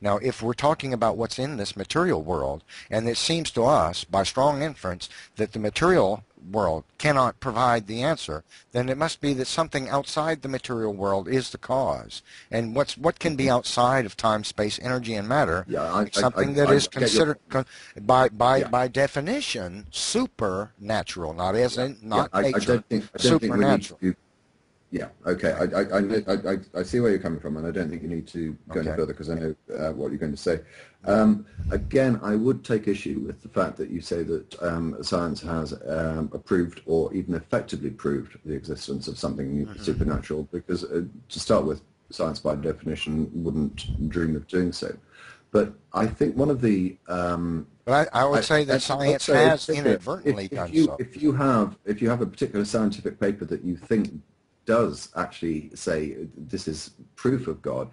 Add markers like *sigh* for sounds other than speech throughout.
Now, if we're talking about what's in this material world, and it seems to us, by strong inference, that the material world cannot provide the answer, then it must be that something outside the material world is the cause. And what's what can be outside of time, space, energy, and matter? Yeah, I, something I, that I, is considered con- by by Yeah. by definition supernatural, not as in not yeah, nature, think, I don't think we need supernatural. Yeah, okay. I, I, I, I, I- I see where you're coming from, and I don't think you need to go any further because I know uh, what you're going to say. Um, again, I would take issue with the fact that you say that um, science has um, approved or even effectively proved the existence of something Mm-hmm. supernatural, because uh, to start with, science by definition wouldn't dream of doing so. But I think one of the um, But I, I would say that I'd science has inadvertently if, if done you, so. If you have if you have a particular scientific paper that you think does actually say this is proof of God,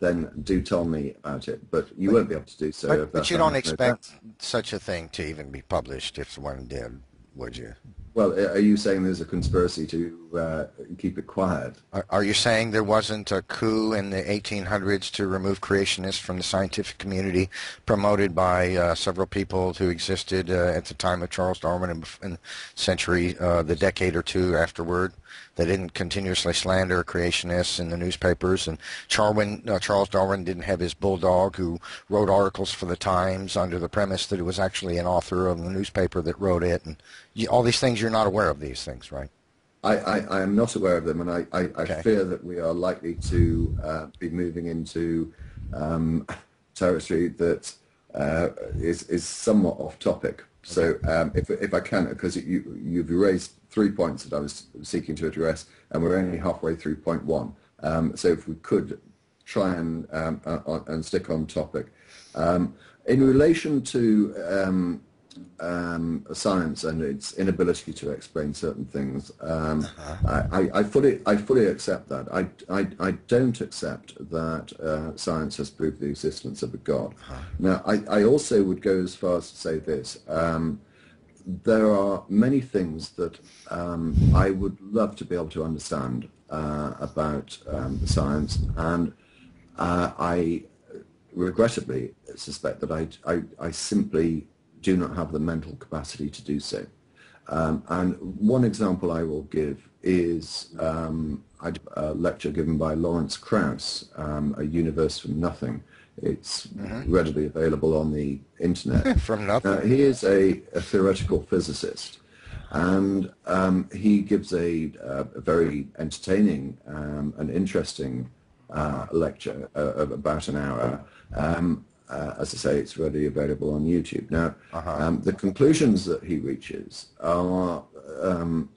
then do tell me about it. But you won't be able to do so. But, but you don't expect such a thing to even be published if one did, would you? Well, are you saying there's a conspiracy to uh, keep it quiet? Are, are you saying there wasn't a coup in the 1800s to remove creationists from the scientific community promoted by uh, several people who existed uh, at the time of Charles Darwin and, and century, uh, the decade or two afterward? They didn't continuously slander creationists in the newspapers, and Charwin, uh, Charles Darwin didn't have his bulldog who wrote articles for the Times under the premise that it was actually an author of the newspaper that wrote it, and all these things. You're not aware of these things, right? I, I, I am not aware of them, and I, I, I Okay. fear that we are likely to uh, be moving into um, territory that uh, is, is somewhat off topic. So um, if, if I can, because you, you've raised three points that I was seeking to address, and we're only halfway through point one. Um, so if we could try and, um, uh, uh, and stick on topic. Um, in relation to um, science and its inability to explain certain things. Um, I, I, I fully, I fully accept that. I, I, I don't accept that uh, science has proved the existence of a God. Now, I, I also would go as far as to say this. Um, there are many things that um, I would love to be able to understand uh, about um, science, and uh, I regrettably suspect that I, I, I simply do not have the mental capacity to do so. Um, and one example I will give is um, a lecture given by Lawrence Krauss, um, A Universe from Nothing. It's readily available on the internet. *laughs* From nothing. Uh, he is a, a theoretical physicist, and um, he gives a, uh, a very entertaining um, and interesting uh, lecture uh, of about an hour. Uh, as I say, it's readily available on YouTube. Now, um, the conclusions that he reaches are, um,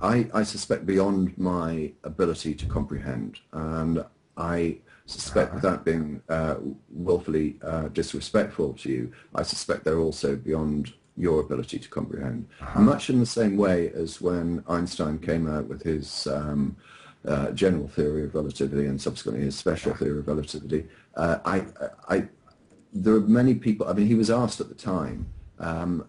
I, I suspect, beyond my ability to comprehend, and I suspect without being uh, willfully uh, disrespectful to you, I suspect they're also beyond your ability to comprehend. Much in the same way as when Einstein came out with his um, uh, general theory of relativity and subsequently his special theory of relativity, uh, I, I, there are many people, I mean, he was asked at the time, um,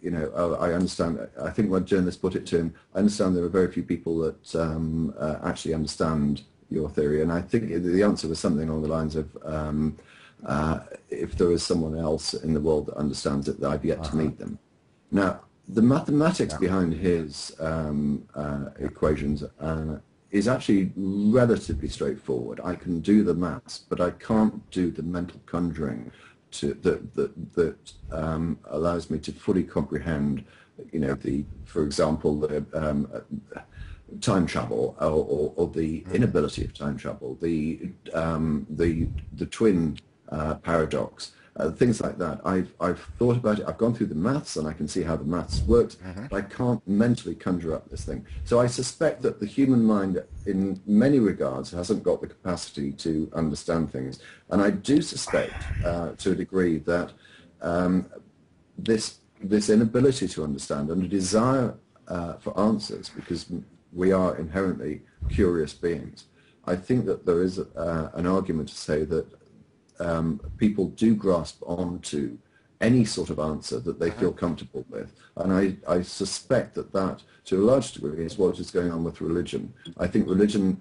you know, oh, I understand, I think one journalist put it to him, I understand there are very few people that um, uh, actually understand your theory. And I think the answer was something along the lines of, um, uh, if there is someone else in the world that understands it, that I've yet to meet them. Now, the mathematics behind his um, uh, equations uh, is actually relatively straightforward. I can do the maths, but I can't do the mental conjuring to, that that, that um, allows me to fully comprehend, you know, the, for example, the um, time travel or, or, or the inability of time travel, the um, the the twin uh, paradox, uh, things like that. I've I've thought about it. I've gone through the maths and I can see how the maths works, but I can't mentally conjure up this thing. So I suspect that the human mind, in many regards, hasn't got the capacity to understand things, and I do suspect, uh, to a degree, that um, this this inability to understand and a desire uh, for answers, because we are inherently curious beings. I think that there is uh, an argument to say that um, people do grasp onto any sort of answer that they feel comfortable with. And I, I suspect that that, to a large degree, is what is going on with religion. I think religion,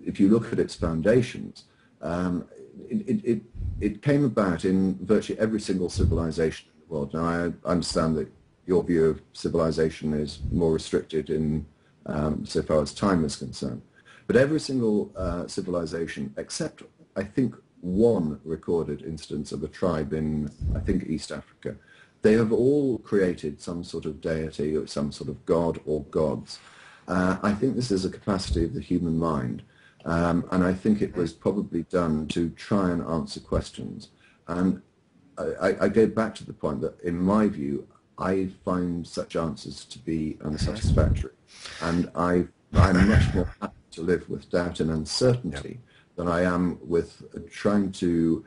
if you look at its foundations, um, it, it, it, it came about in virtually every single civilization in the world. Now, I understand that your view of civilization is more restricted in um, so far as time is concerned. But every single uh, civilization, except I think one recorded instance of a tribe in, I think, East Africa, they have all created some sort of deity or some sort of god or gods. Uh, I think this is a capacity of the human mind. Um, and I think it was probably done to try and answer questions. And I, I, go back to the point that, in my view, I find such answers to be unsatisfactory. And I, I'm much more happy to live with doubt and uncertainty than I am with trying to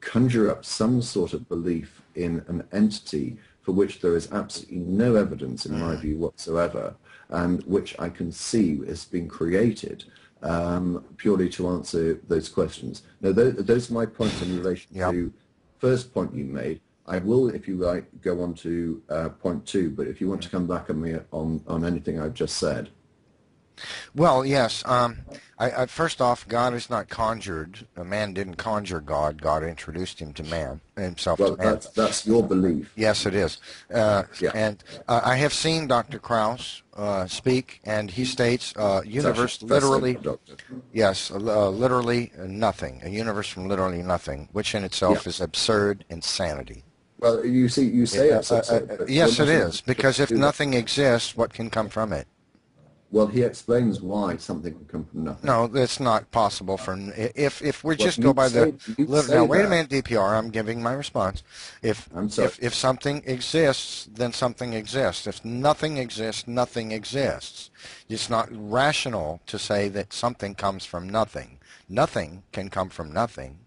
conjure up some sort of belief in an entity for which there is absolutely no evidence, in my mm. view, whatsoever, and which I can see has been created um, purely to answer those questions. Now, those, those are my points in relation yep. to first point you made. I will, if you like, go on to uh, point two, but if you want to come back on me on, on anything I've just said. Well, yes. Um, I, I, first off, God is not conjured. A man didn't conjure God. God introduced him to man, himself well, to man. That's, that's your belief. Yes, it is. Uh, yeah. And uh, I have seen Dr. Krauss uh, speak, and he states uh, universe literally, yes, uh, literally nothing. A universe from literally nothing, which in itself yeah. is absurd insanity. Well, you see, you say it's absurd. yes, it is, because if nothing exists, what can come from it? Well, he explains why something can come from nothing. No, it's not possible for if if we well, just go by say, the now. Wait that. a minute, DPR. I'm giving my response. If if if something exists, then something exists. If nothing exists, nothing exists. It's not rational to say that something comes from nothing. Nothing can come from nothing.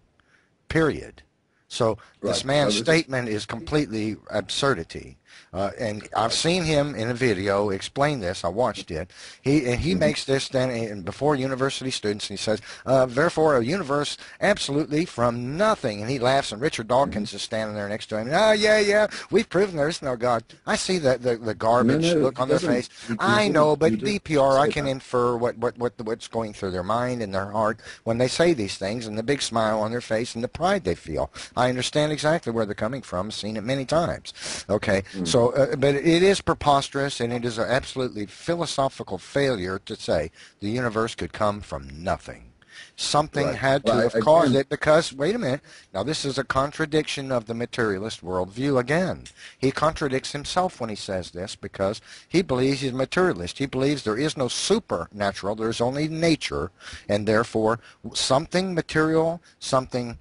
Period. So right. this man's statement is completely absurdity. Uh, and I've seen him in a video explain this. I watched it. He and he makes this then before university students. And he says, uh, "Therefore, a universe absolutely from nothing." And he laughs. And Richard Dawkins is standing there next to him. Oh yeah, yeah, we've proven there is no God. I see that the, the garbage no, no, look on their face. I know, but DPR, I can that. infer what what what what's going through their mind and their heart when they say these things, and the big smile on their face and the pride they feel. I understand exactly where they're coming from. Seen it many times. Okay, mm-hmm. so uh, but it is preposterous, and it is an absolutely philosophical failure to say the universe could come from nothing. Something right. had to well, have I, caused it because, wait a minute, now this is a contradiction of the materialist worldview again. He contradicts himself when he says this because he believes he's a materialist. He believes there is no supernatural, there's only nature, and therefore something material, something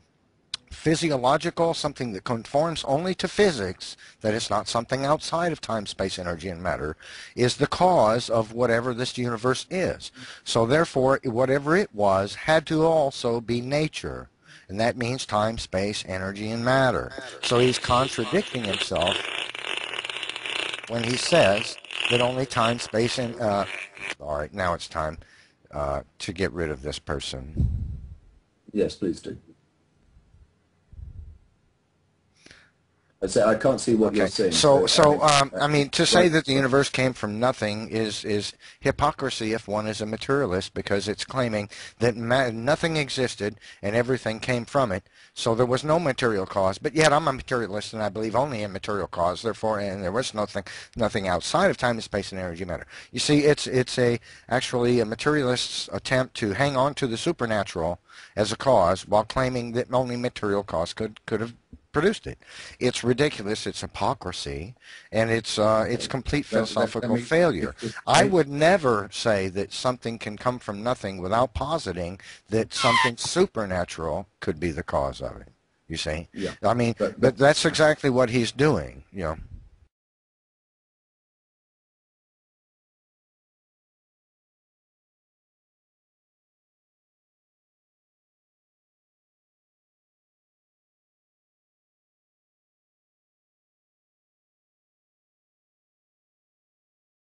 physiological, something that conforms only to physics, that is not something outside of time, space, energy, and matter, is the cause of whatever this universe is. So therefore, whatever it was had to also be nature. And that means time, space, energy, and matter. So he's contradicting himself when he says that only time, space, and... Uh, all right, now it's time uh, to get rid of this person. Yes, please do. I can't see what okay. you're saying. So, so um, I mean, to say that the universe came from nothing is is hypocrisy if one is a materialist, because it's claiming that nothing existed and everything came from it. So there was no material cause. But yet, I'm a materialist, and I believe only in material cause. Therefore, and there was nothing nothing outside of time, and space, and energy, matter. You see, it's it's a actually a materialist's attempt to hang on to the supernatural as a cause while claiming that only material cause could could have produced it. It's ridiculous. It's hypocrisy, and it's uh, it's complete philosophical failure. I would never say that something can come from nothing without positing that something supernatural could be the cause of it. You see? Yeah. I mean, but, but that's exactly what he's doing. You know.